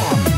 one.